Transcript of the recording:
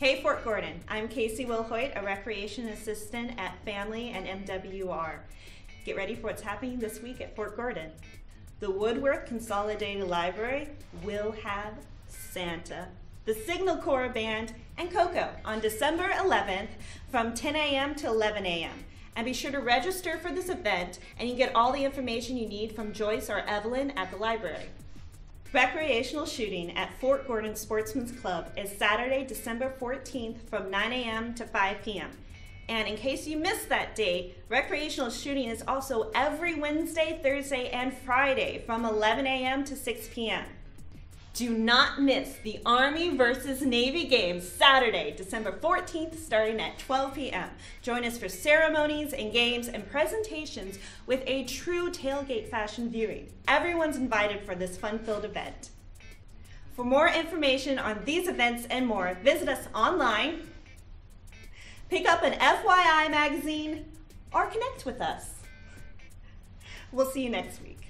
Hey Fort Gordon, I'm Casey Wilhoit, a recreation assistant at Family and MWR. Get ready for what's happening this week at Fort Gordon. The Woodworth Consolidated Library will have Santa, the Signal Corps Band, and Coco on December 11th from 10 a.m. to 11 a.m. And be sure to register for this event and you get all the information you need from Joyce or Evelyn at the library. Recreational shooting at Fort Gordon Sportsman's Club is Saturday, December 14th from 9 a.m. to 5 p.m. And in case you missed that date, recreational shooting is also every Wednesday, Thursday, and Friday from 11 a.m. to 6 p.m. Do not miss the Army versus Navy game Saturday, December 14th, starting at 12 p.m. Join us for ceremonies and games and presentations with a true tailgate fashion viewing. Everyone's invited for this fun filled event. For more information on these events and more, visit us online, pick up an FYI magazine, or connect with us. We'll see you next week.